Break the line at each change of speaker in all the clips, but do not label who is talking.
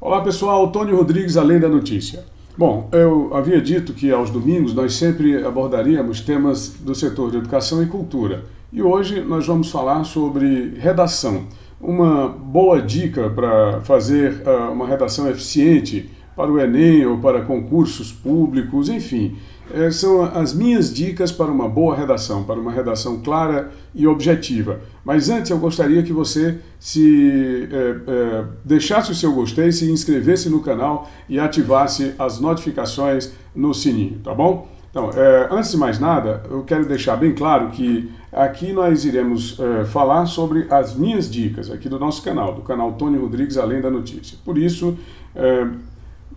Olá pessoal, Tony Rodrigues, Além da Notícia. Bom, eu havia dito que aos domingos nós sempre abordaríamos temas do setor de educação e cultura. E hoje nós vamos falar sobre redação. Uma boa dica para fazer uh, uma redação eficiente para o Enem ou para concursos públicos, enfim. É, são as minhas dicas para uma boa redação, para uma redação clara e objetiva. Mas antes eu gostaria que você se é, é, deixasse o seu gostei, se inscrevesse no canal e ativasse as notificações no sininho, tá bom? Então, é, antes de mais nada, eu quero deixar bem claro que aqui nós iremos é, falar sobre as minhas dicas aqui do nosso canal, do canal Tony Rodrigues Além da Notícia. Por isso, é,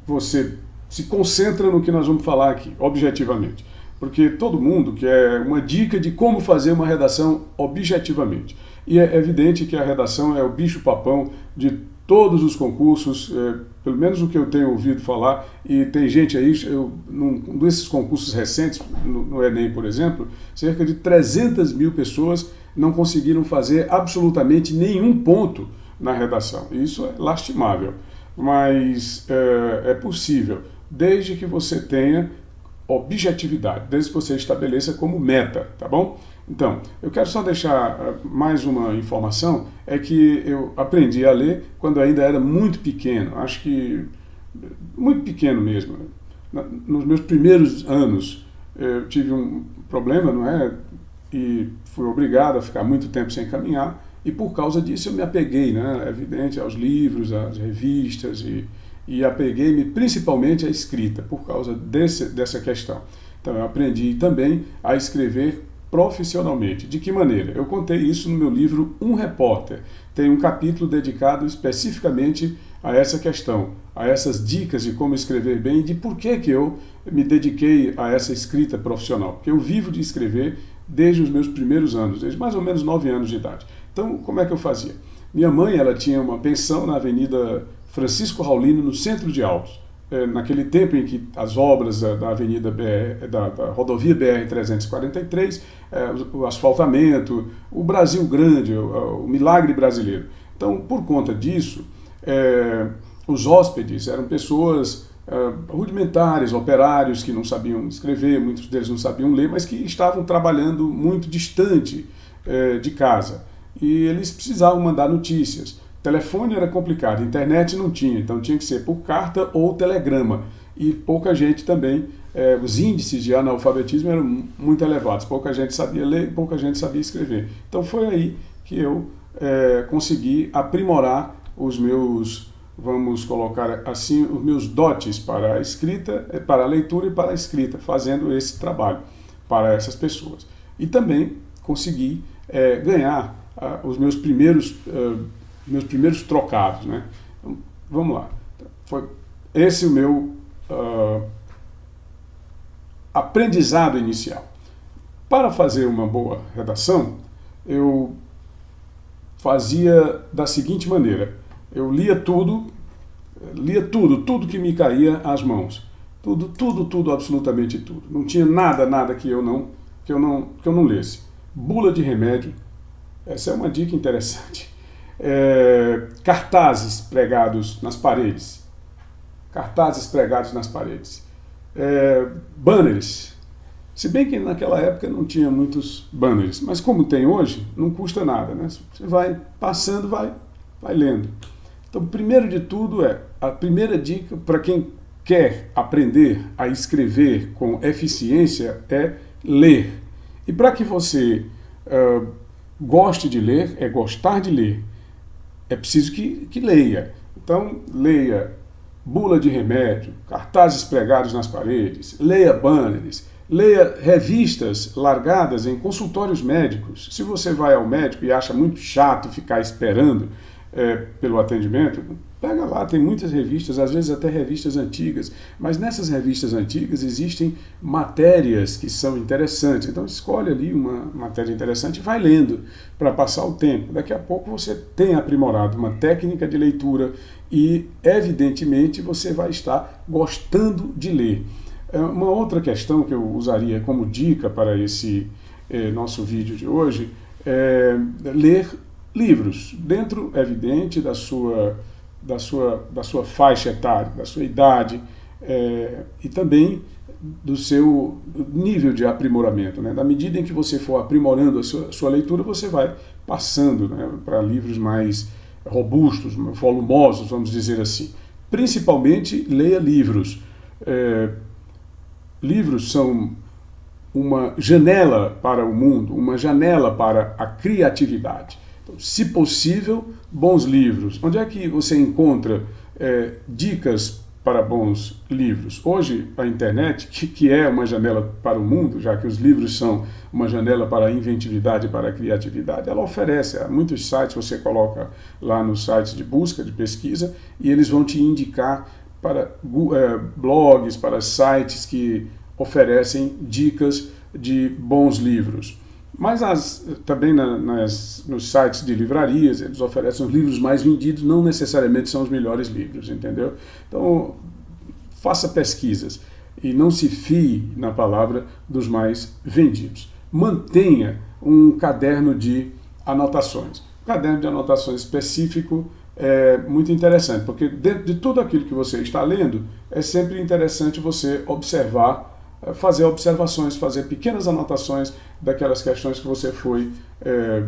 você se concentra no que nós vamos falar aqui, objetivamente. Porque todo mundo quer uma dica de como fazer uma redação objetivamente. E é evidente que a redação é o bicho-papão de todos os concursos, é, pelo menos o que eu tenho ouvido falar, e tem gente aí, eu, num desses concursos recentes, no, no Enem, por exemplo, cerca de 300 mil pessoas não conseguiram fazer absolutamente nenhum ponto na redação. Isso é lastimável, mas é, é possível desde que você tenha objetividade, desde que você estabeleça como meta, tá bom? Então, eu quero só deixar ah, mais uma informação, é que eu aprendi a ler quando ainda era muito pequeno, acho que muito pequeno mesmo. Nos meus primeiros anos eu tive um problema, não é? E fui obrigado a ficar muito tempo sem caminhar, e por causa disso eu me apeguei, né? É evidente, aos livros, às revistas e e apeguei-me principalmente à escrita por causa desse, dessa questão. Então eu aprendi também a escrever profissionalmente. De que maneira? Eu contei isso no meu livro Um Repórter. Tem um capítulo dedicado especificamente a essa questão, a essas dicas de como escrever bem e de por que, que eu me dediquei a essa escrita profissional. Porque eu vivo de escrever desde os meus primeiros anos, desde mais ou menos nove anos de idade. Então, como é que eu fazia? Minha mãe ela tinha uma pensão na Avenida Francisco Raulino, no centro de Altos. É, naquele tempo em que as obras da, Avenida BR, da, da rodovia BR-343, é, o asfaltamento, o Brasil grande, o, o, milagre brasileiro. Então, por conta disso, é, os hóspedes eram pessoas é, rudimentares, operários que não sabiam escrever, muitos deles não sabiam ler, mas que estavam trabalhando muito distante é, de casa. E eles precisavam mandar notícias. Telefone era complicado, internet não tinha, então tinha que ser por carta ou telegrama. E pouca gente também, eh, os índices de analfabetismo eram muito elevados, pouca gente sabia ler, pouca gente sabia escrever. Então foi aí que eu eh, consegui aprimorar os meus, vamos colocar assim, os meus dotes para a escrita, eh, para a leitura e para a escrita, fazendo esse trabalho para essas pessoas. E também consegui ganhar ah, os meus primeiros meus primeiros trocados, né? Então, vamos lá. Foi esse o meu uh, aprendizado inicial. Para fazer uma boa redação, eu fazia da seguinte maneira: eu lia tudo, lia tudo, tudo que me caía às mãos, tudo, tudo, tudo, absolutamente tudo. Não tinha nada, nada que eu não que eu não que eu não lesse. Bula de remédio. Essa é uma dica interessante é, cartazes pregados nas paredes, cartazes pregados nas paredes, é, banners. Se bem que naquela época não tinha muitos banners, mas como tem hoje, não custa nada, né? Você vai passando, vai, vai lendo. Então, primeiro de tudo é a primeira dica para quem quer aprender a escrever com eficiência é ler. E para que você uh, goste de ler, é gostar de ler é preciso que, que leia. Então, leia bula de remédio, cartazes pregados nas paredes, leia banners, leia revistas largadas em consultórios médicos. Se você vai ao médico e acha muito chato ficar esperando é, pelo atendimento, Pega lá, tem muitas revistas, às vezes até revistas antigas, mas nessas revistas antigas existem matérias que são interessantes. Então escolhe ali uma matéria interessante e vai lendo para passar o tempo. Daqui a pouco você tem aprimorado uma técnica de leitura e, evidentemente, você vai estar gostando de ler. É, uma outra questão que eu usaria como dica para esse eh, nosso vídeo de hoje é ler livros, dentro, evidente, da sua da sua, da sua faixa etária, da sua idade é, e também do seu nível de aprimoramento. Né? Da medida em que você for aprimorando a sua, sua leitura, você vai passando né, para livros mais robustos, volumosos, vamos dizer assim. Principalmente, leia livros. É, livros são uma janela para o mundo, uma janela para a criatividade. Então, se possível, bons livros. Onde é que você encontra é, dicas para bons livros? Hoje, a internet, que, que é uma janela para o mundo, já que os livros são uma janela para a inventividade para a criatividade, ela oferece. Há muitos sites, você coloca lá nos sites de busca, de pesquisa, e eles vão te indicar para é, blogs, para sites que oferecem dicas de bons livros. Mas as, também na, nas, nos sites de livrarias, eles oferecem os livros mais vendidos, não necessariamente são os melhores livros, entendeu? Então, faça pesquisas e não se fie na palavra dos mais vendidos. Mantenha um caderno de anotações. Um caderno de anotações específico é muito interessante, porque dentro de tudo aquilo que você está lendo, é sempre interessante você observar fazer observações, fazer pequenas anotações daquelas questões que você foi é,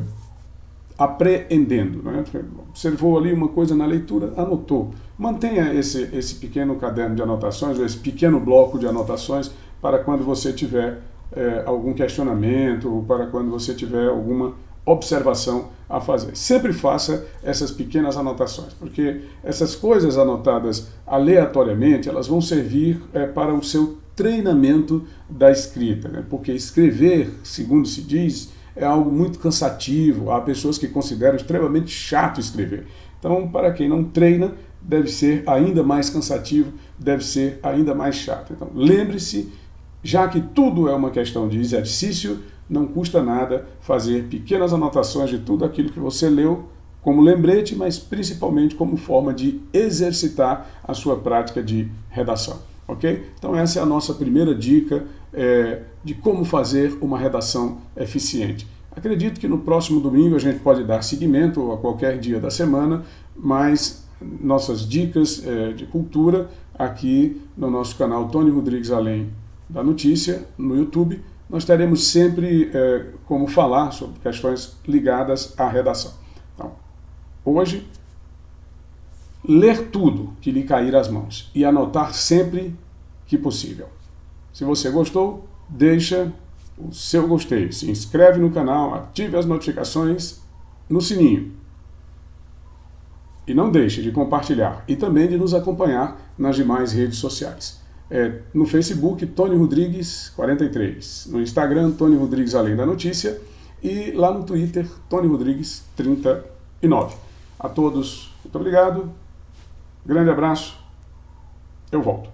apreendendo. Né? Observou ali uma coisa na leitura, anotou. Mantenha esse, esse pequeno caderno de anotações, ou esse pequeno bloco de anotações, para quando você tiver é, algum questionamento, ou para quando você tiver alguma observação a fazer. Sempre faça essas pequenas anotações, porque essas coisas anotadas aleatoriamente, elas vão servir é, para o seu treinamento da escrita, né? porque escrever, segundo se diz, é algo muito cansativo. Há pessoas que consideram extremamente chato escrever. Então, para quem não treina, deve ser ainda mais cansativo, deve ser ainda mais chato. Então, lembre-se, já que tudo é uma questão de exercício, não custa nada fazer pequenas anotações de tudo aquilo que você leu como lembrete, mas principalmente como forma de exercitar a sua prática de redação ok? Então essa é a nossa primeira dica é, de como fazer uma redação eficiente. Acredito que no próximo domingo a gente pode dar seguimento a qualquer dia da semana, mas nossas dicas é, de cultura aqui no nosso canal Tony Rodrigues Além da Notícia, no YouTube, nós teremos sempre é, como falar sobre questões ligadas à redação. Então, hoje ler tudo que lhe cair às mãos e anotar sempre que possível. Se você gostou, deixa o seu gostei, se inscreve no canal, ative as notificações no sininho. E não deixe de compartilhar e também de nos acompanhar nas demais redes sociais. É, no Facebook, Tony Rodrigues 43. No Instagram, Tony Rodrigues Além da Notícia. E lá no Twitter, Tony Rodrigues 39. A todos, muito obrigado. Grande abraço. Eu volto.